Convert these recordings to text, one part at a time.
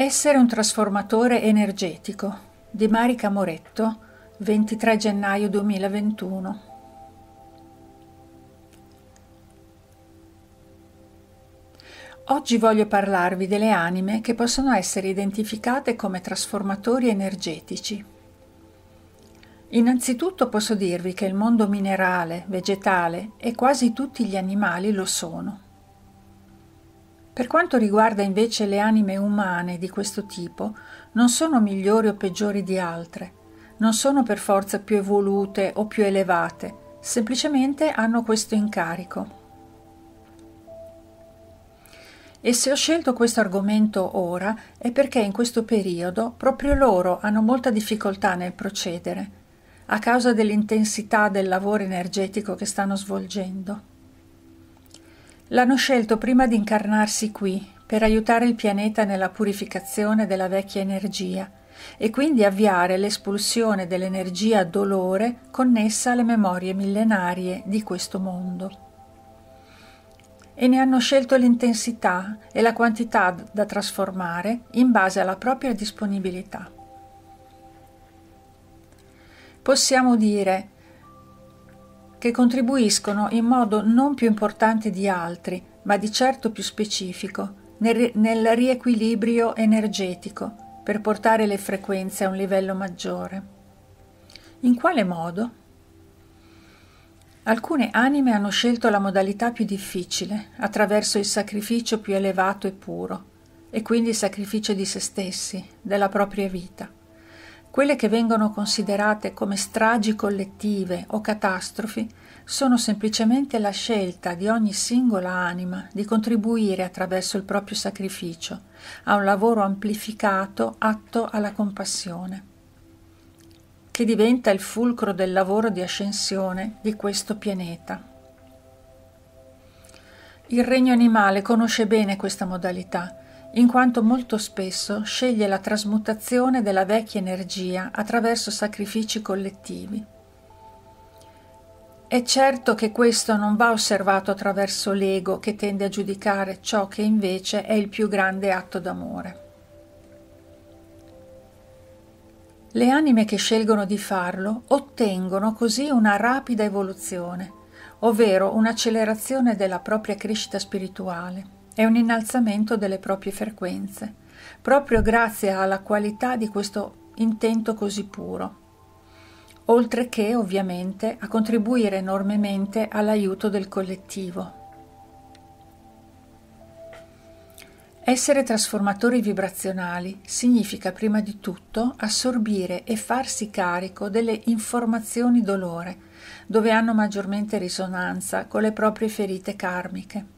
Essere un trasformatore energetico di Marica Moretto, 23 gennaio 2021. Oggi voglio parlarvi delle anime che possono essere identificate come trasformatori energetici. Innanzitutto posso dirvi che il mondo minerale, vegetale e quasi tutti gli animali lo sono. Per quanto riguarda invece le anime umane di questo tipo, non sono migliori o peggiori di altre, non sono per forza più evolute o più elevate, semplicemente hanno questo incarico. E se ho scelto questo argomento ora è perché in questo periodo proprio loro hanno molta difficoltà nel procedere, a causa dell'intensità del lavoro energetico che stanno svolgendo. L'hanno scelto prima di incarnarsi qui per aiutare il pianeta nella purificazione della vecchia energia e quindi avviare l'espulsione dell'energia dolore connessa alle memorie millenarie di questo mondo. E ne hanno scelto l'intensità e la quantità da trasformare in base alla propria disponibilità. Possiamo dire che contribuiscono in modo non più importante di altri, ma di certo più specifico, nel, nel riequilibrio energetico per portare le frequenze a un livello maggiore. In quale modo? Alcune anime hanno scelto la modalità più difficile, attraverso il sacrificio più elevato e puro, e quindi il sacrificio di se stessi, della propria vita. Quelle che vengono considerate come stragi collettive o catastrofi sono semplicemente la scelta di ogni singola anima di contribuire attraverso il proprio sacrificio a un lavoro amplificato atto alla compassione, che diventa il fulcro del lavoro di ascensione di questo pianeta. Il regno animale conosce bene questa modalità in quanto molto spesso sceglie la trasmutazione della vecchia energia attraverso sacrifici collettivi. È certo che questo non va osservato attraverso l'ego che tende a giudicare ciò che invece è il più grande atto d'amore. Le anime che scelgono di farlo ottengono così una rapida evoluzione, ovvero un'accelerazione della propria crescita spirituale è un innalzamento delle proprie frequenze, proprio grazie alla qualità di questo intento così puro, oltre che ovviamente a contribuire enormemente all'aiuto del collettivo. Essere trasformatori vibrazionali significa prima di tutto assorbire e farsi carico delle informazioni dolore, dove hanno maggiormente risonanza con le proprie ferite karmiche.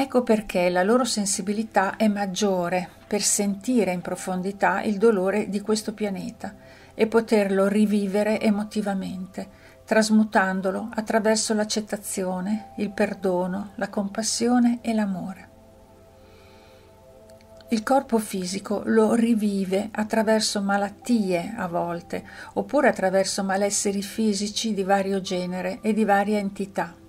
Ecco perché la loro sensibilità è maggiore per sentire in profondità il dolore di questo pianeta e poterlo rivivere emotivamente, trasmutandolo attraverso l'accettazione, il perdono, la compassione e l'amore. Il corpo fisico lo rivive attraverso malattie a volte, oppure attraverso malesseri fisici di vario genere e di varia entità.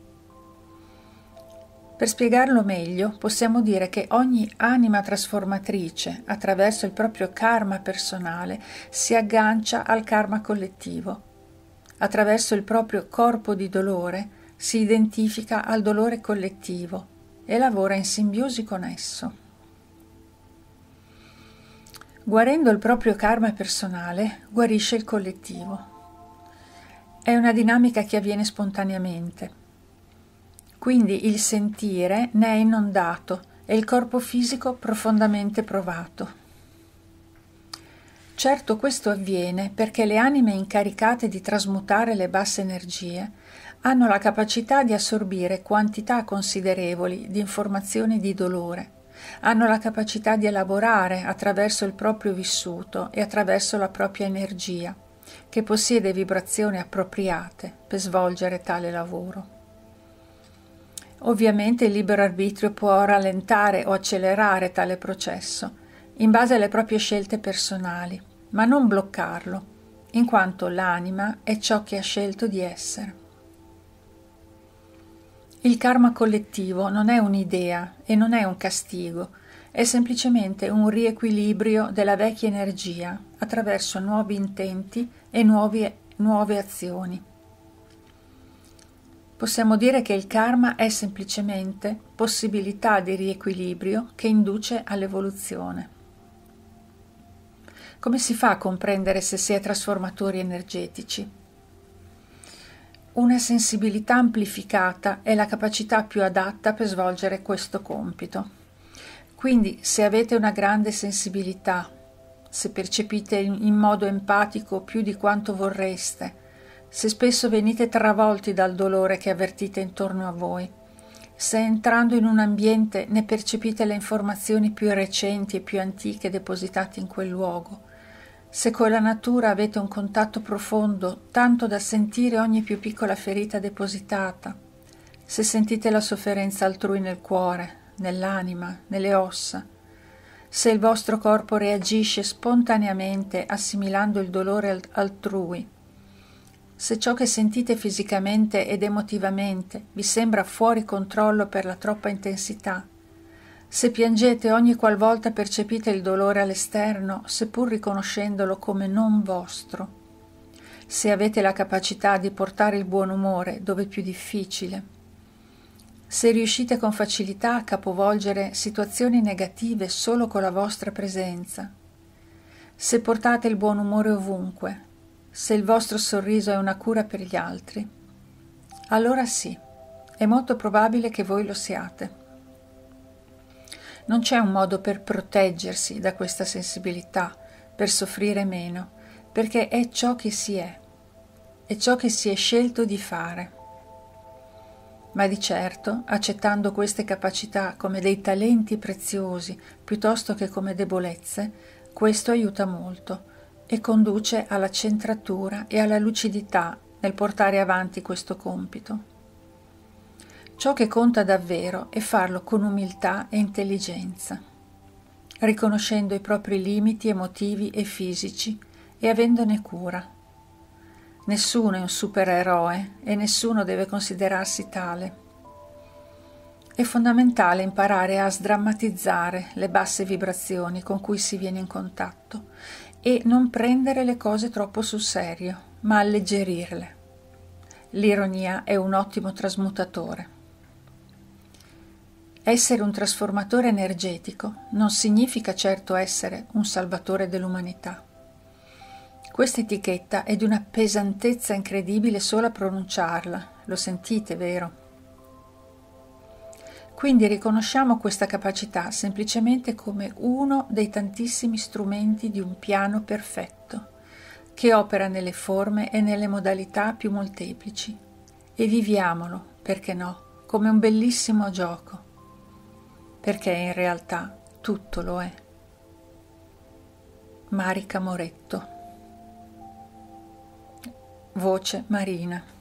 Per spiegarlo meglio, possiamo dire che ogni anima trasformatrice, attraverso il proprio karma personale, si aggancia al karma collettivo. Attraverso il proprio corpo di dolore si identifica al dolore collettivo e lavora in simbiosi con esso. Guarendo il proprio karma personale, guarisce il collettivo. È una dinamica che avviene spontaneamente quindi il sentire ne è inondato e il corpo fisico profondamente provato. Certo questo avviene perché le anime incaricate di trasmutare le basse energie hanno la capacità di assorbire quantità considerevoli di informazioni di dolore, hanno la capacità di elaborare attraverso il proprio vissuto e attraverso la propria energia, che possiede vibrazioni appropriate per svolgere tale lavoro. Ovviamente il libero arbitrio può rallentare o accelerare tale processo, in base alle proprie scelte personali, ma non bloccarlo, in quanto l'anima è ciò che ha scelto di essere. Il karma collettivo non è un'idea e non è un castigo, è semplicemente un riequilibrio della vecchia energia attraverso nuovi intenti e nuovi, nuove azioni. Possiamo dire che il karma è semplicemente possibilità di riequilibrio che induce all'evoluzione. Come si fa a comprendere se si è trasformatori energetici? Una sensibilità amplificata è la capacità più adatta per svolgere questo compito. Quindi se avete una grande sensibilità, se percepite in modo empatico più di quanto vorreste, se spesso venite travolti dal dolore che avvertite intorno a voi, se entrando in un ambiente ne percepite le informazioni più recenti e più antiche depositate in quel luogo, se con la natura avete un contatto profondo, tanto da sentire ogni più piccola ferita depositata, se sentite la sofferenza altrui nel cuore, nell'anima, nelle ossa, se il vostro corpo reagisce spontaneamente assimilando il dolore altrui, se ciò che sentite fisicamente ed emotivamente vi sembra fuori controllo per la troppa intensità, se piangete ogni qualvolta percepite il dolore all'esterno, seppur riconoscendolo come non vostro. Se avete la capacità di portare il buon umore dove è più difficile. Se riuscite con facilità a capovolgere situazioni negative solo con la vostra presenza. Se portate il buon umore ovunque. Se il vostro sorriso è una cura per gli altri. Allora sì, è molto probabile che voi lo siate. Non c'è un modo per proteggersi da questa sensibilità, per soffrire meno, perché è ciò che si è, è ciò che si è scelto di fare. Ma di certo, accettando queste capacità come dei talenti preziosi piuttosto che come debolezze, questo aiuta molto e conduce alla centratura e alla lucidità nel portare avanti questo compito. Ciò che conta davvero è farlo con umiltà e intelligenza, riconoscendo i propri limiti emotivi e fisici e avendone cura. Nessuno è un supereroe e nessuno deve considerarsi tale. È fondamentale imparare a sdrammatizzare le basse vibrazioni con cui si viene in contatto e non prendere le cose troppo sul serio, ma alleggerirle. L'ironia è un ottimo trasmutatore. Essere un trasformatore energetico non significa certo essere un salvatore dell'umanità. Questa etichetta è di una pesantezza incredibile solo a pronunciarla, lo sentite, vero? Quindi riconosciamo questa capacità semplicemente come uno dei tantissimi strumenti di un piano perfetto, che opera nelle forme e nelle modalità più molteplici, e viviamolo, perché no, come un bellissimo gioco. Perché in realtà tutto lo è. Marica Moretto. Voce Marina